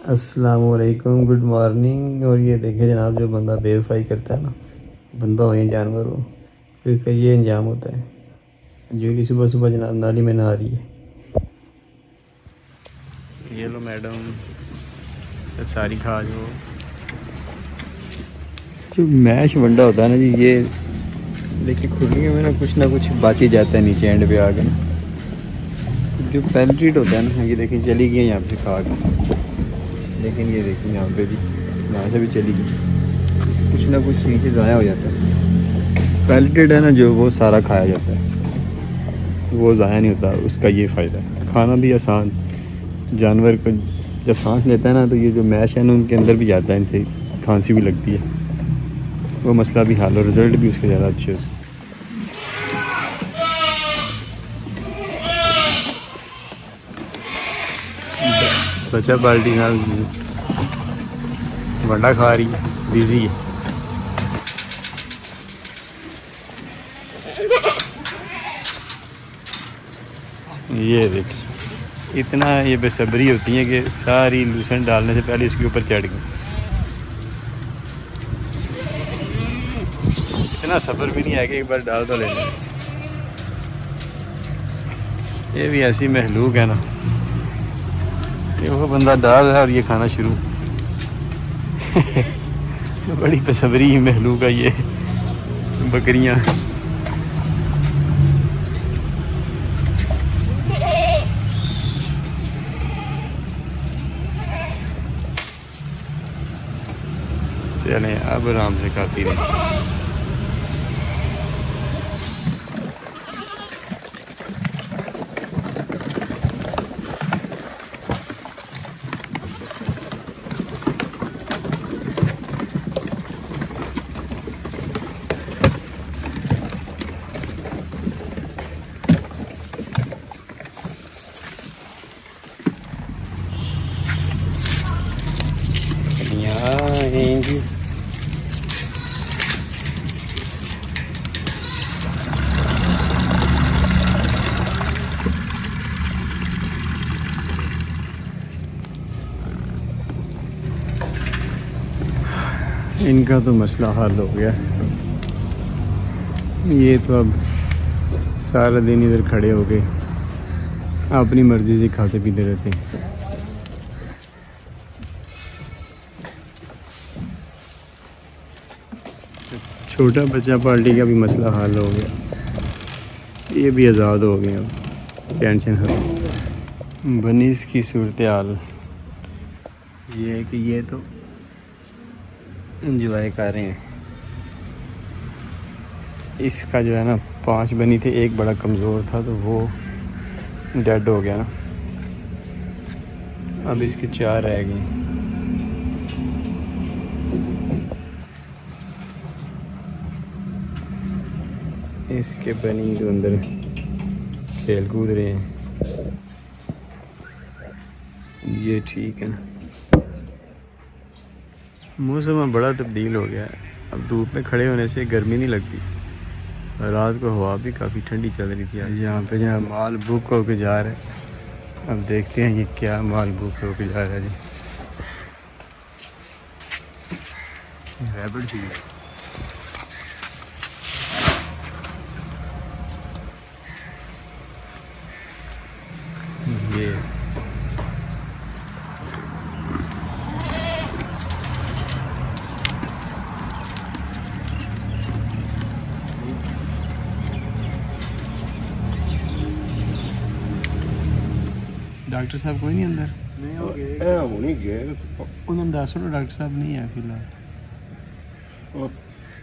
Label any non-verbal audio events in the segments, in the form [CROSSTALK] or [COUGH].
अस्सलाम वालेकुम good morning और ये देखिए जनाब जो बंदा बेवफाई करता है ना बंदा हो या जानवर हो फिर का ये अंजाम होता है। जो कि सुबह सुबह जनाब नाली में नहा रही है। ये लो मैडम सारी खा जो जो मैश वंडा होता है ना जी ये लेकिन खुलियों में ना कुछ ना कुछ बात ही जाता है नीचे एंड पे आके ना। जो पेल्ट्रीट होता है ना ये देखिए चली गई यहाँ पे खा के लेकिन ये देखिए यहाँ पे भी, यहाँ से भी चली गई। कुछ ना कुछ नीचे ज़ाया हो जाता है। पेल्टेड है ना जो वो सारा खाया जाता है। वो ज़ाया नहीं होता, उसका ये फ़ायदा है। खाना भी आसान। जानवर को जब सांस लेता है ना तो ये जो मैश है ना, उनके अंदर भी जाता है, इनसे खांसी भी लगती है। वो मसला भी हाल, और रिज़ल्ट भी उसके ज़्यादा अच्छे होते बच्चा बाल्टी नाल। वंडा खा रही बिज़ी है। ये देख, इतना ये बेसब्री होती है कि सारी लूसन डालने से पहले इसके ऊपर चढ़ गई। इतना सब्र भी नहीं है कि एक बार डाल तो लेना। ये भी ऐसी महलूक है ना। वो बंदा डाल रहा है और ये खाना शुरू। बड़ी बेसब्री महलू का ये बकरियाँ। चलें, अब आराम से खाती रहे। आएँगी इनका तो मसला हल हो गया। ये तो अब सारा दिन इधर खड़े हो गए। अपनी मर्ज़ी से खाते पीते रहते हैं। छोटा बच्चा पार्टी का भी मसला हल हो गया। ये भी आज़ाद हो गए अब टेंशन खत्म बनीस की सूरत हाल। ये है कि ये तो इंजॉय कर रहे हैं। इसका जो है ना, पाँच बनी थे, एक बड़ा कमज़ोर था तो वो डेड हो गया ना। अब इसके चार रह गए इसके बनी जो अंदर खेल कूद रहे हैं। ये ठीक है ना। मौसम बड़ा तब्दील हो गया है। अब धूप में खड़े होने से गर्मी नहीं लगती। रात को हवा भी काफ़ी ठंडी चल रही थी यहाँ पे जहाँ माल बुक होके जा रहा है। अब देखते हैं ये क्या माल बुक होके जा रहा है जी। रैबिट भी डॉक्टर साहब कोई नहीं अंदर ਇਹ ਹੁਣੀ ਗਏ ਉਹਨਾਂ ਨੂੰ ਦੱਸ ਦਿਓ ਡਾਕਟਰ ਸਾਹਿਬ ਨਹੀਂ ਹੈ ਫਿਲਹਾਲ ਉਹ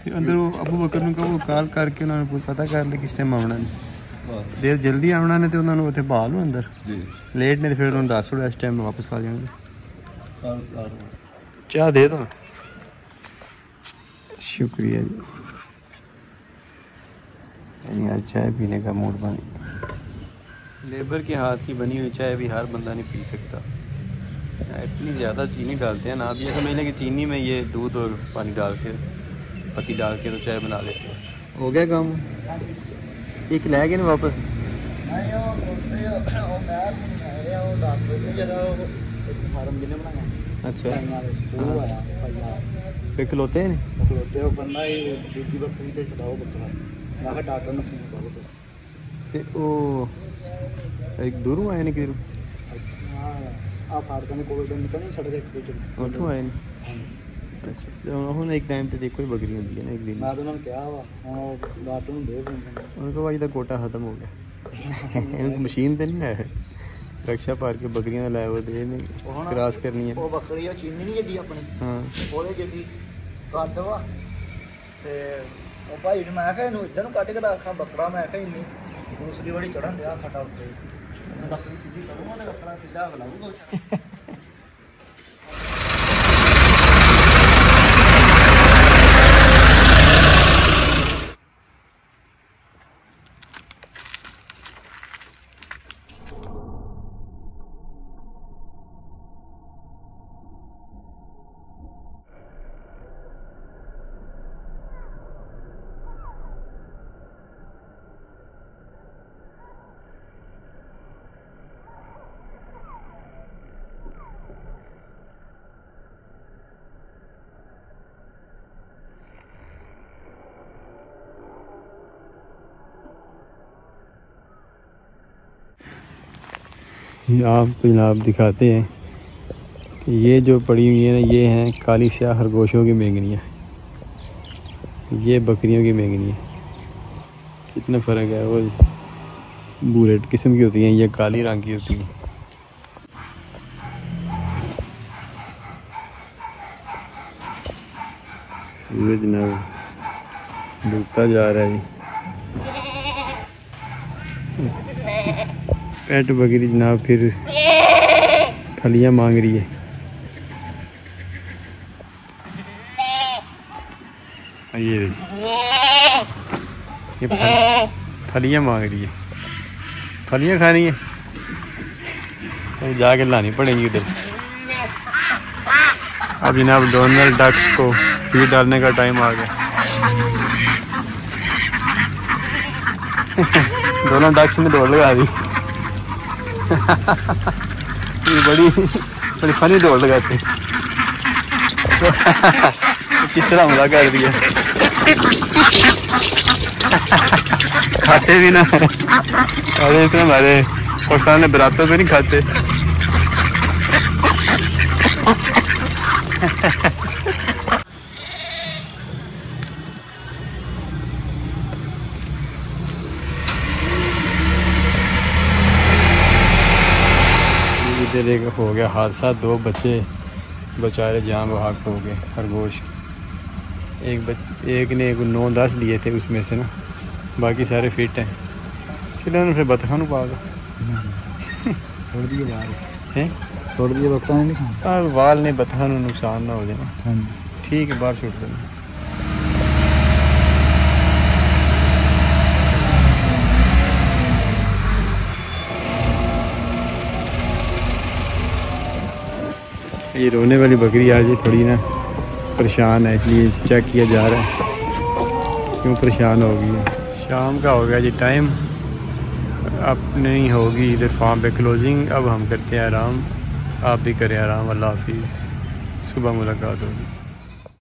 ਤੇ ਅੰਦਰ ਉਹ ਅਬੂ ਬਕਰ ਨੂੰ ਕਹੋ ਕਾਲ ਕਰਕੇ ਉਹਨਾਂ ਨੂੰ ਪਤਾ ਕਰ ਲੈ ਕਿਸ ਟਾਈਮ ਆਉਣਾ ਨੇ ਦੇਰ ਜਲਦੀ ਆਉਣਾ ਨੇ ਤੇ ਉਹਨਾਂ ਨੂੰ ਉੱਥੇ ਬਾਹਰ ਨੂੰ ਅੰਦਰ ਜੀ ਲੇਟ ਨੇ ਤੇ ਫਿਰ ਉਹਨਾਂ ਨੂੰ ਦੱਸ ਦਿਓ ਇਸ ਟਾਈਮ ਵਾਪਸ ਆ ਜਾਣਗੇ ਕਾਲ ਕਾਲ ਚਾਹ ਦੇ ਦੋ शुक्रिया जी यानी आज चाय पीने का मूड बन लेबर के हाथ की बनी हुई चाय भी हर बंदा नहीं पी सकता। इतनी ज़्यादा चीनी डालते हैं ना आप ये समझ लें कि चीनी में ये दूध और पानी डाल के पत्ती डाल के तो चाय बना लेते हैं। हो गया काम। एक लै गए ना वापस? अच्छा। हाँ। फिर खलोते हैं? खलोते हो बंदा दूजी बकरी ते छड़ाओ बच्चा मैं डॉक्टर ने फ़ोन करो तुम ਤੇ ਉਹ ਇੱਕ ਦੂਰੋਂ ਆਏ ਨੇ ਕਿਧਰੋਂ ਆ ਫਾੜਕਾਂ ਦੇ ਕੋਲ ਦੇ ਨਿਕਲਣੀ ਸੜਕ ਇੱਕ ਦੂਜੇ ਨੂੰ। ਉੱਥੋਂ ਆਏ ਨੇ। ਅੱਛਾ ਤੇ ਹੁਣ ਇੱਕ ਟਾਈਮ ਤੇ ਦੇਖੋ ਹੀ ਬੱਕਰੀ ਹੁੰਦੀ ਹੈ ਨਾ ਇੱਕ ਦਿਨ। ਮੈਂ ਤਾਂ ਉਹਨਾਂ ਨੂੰ ਕਿਹਾ ਵਾ ਹੁਣ ਉਹ ਡਾਕਟਰ ਨੂੰ ਦੇ ਫੋਨ ਉਹਨਾਂ ਕੋਲ ਅੱਜ ਦਾ ਕੋਟਾ ਖਤਮ ਹੋ ਗਿਆ। ਇਹਨੂੰ ਮਸ਼ੀਨ ਤੇ ਨਹੀਂ ਲਾਇਆ। ਰਕਸ਼ਾ ਪਾਰ ਕੇ ਬੱਕਰੀਆਂ ਦਾ ਲਾਇਆ ਉਹ ਤੇ ਇਹਨੇ ਕ੍ਰਾਸ ਕਰਨੀ ਹੈ ਉਹ ਬੱਕਰੀ ਆ ਚੀਨੀ ਨਹੀਂ ਜੱਡੀ ਆਪਣੀ। ਹਾਂ। ਉਹਦੇ ਜਿਹੜੀ ਕੱਦ ਵਾ। ਤੇ ਉਹ ਭਾਈ ਨੇ ਮੈਂ ਕਿਹਾ ਇਹਨੂੰ ਇੱਧਰ ਨੂੰ ਕੱਢ ਕੇ ਰੱਖਾਂ ਬੱਕਰਾ ਮੈਂ ਕਿਹਾ ਇੰਨੀ ਦੂਸਰੀ ਵਾਰੀ ਚੜਨ ਦਿਆ ਖਟਾ ਉੱਤੇ। ਮੈਂ ਬੱਕਰੀ ਸਿੱਧੀ ਕਰੂੰਗਾ ਤੇ ਬੱਕਰਾ ਸਿੱਧਾ ਲਾਊਗਾ [LAUGHS] आपको जनाब दिखाते हैं कि ये जो पड़ी हुई है ना, ये हैं काली स्याह खरगोशों की मेंगनियाँ। ये बकरियों की मेंगनी है कितना फ़र्क है वो बूरेट किस्म की होती हैं, ये काली रंग की होती हैं। सूरज जनाब डूबता जा रहा है। पेट बकरी जनाब फिर फलियाँ मांग रही है। हाँ, ये ये फल, फलियाँ मांग रही है। फलियाँ खानी है। तो जाके लानी पड़ेंगी उधर। अब जनाब डोनाल्ड डक्स को फ़ीड डालने का टाइम आ गया। [LAUGHS] दोनों डक्स ने दौड़ लगा दी। [LAUGHS] ये बड़ी बड़ी फनी दौड़ लगाते [LAUGHS] किस तरह हमला कर दिया खाते भी ना। अरे इतने हमारे पाकिस्तान में बरातों पे नहीं खाते। बच्चे देख हो गया हादसा दो बच्चे बेचारे जान बहाक हो गए खरगोश एक बच एक ने एक नौ दस दिए थे उसमें से ना बाकी सारे फिट हैं। चलो उन्होंने फिर बतखा पा दो। छोड़ दिए बाल। बतखा नहीं वाल हाँ, ने बतखा नुकसान ना हो जाए हाँ ठीक है बाहर छोड़ देना। ये रोने वाली बकरी आज थोड़ी ना परेशान है, इसलिए चेक किया जा रहा है। क्यों परेशान होगी शाम का हो गया जी टाइम अब नहीं होगी इधर फार्म पे क्लोजिंग अब हम करते हैं आराम। आप भी करें आराम, अल्लाह हाफिज़। सुबह मुलाकात होगी।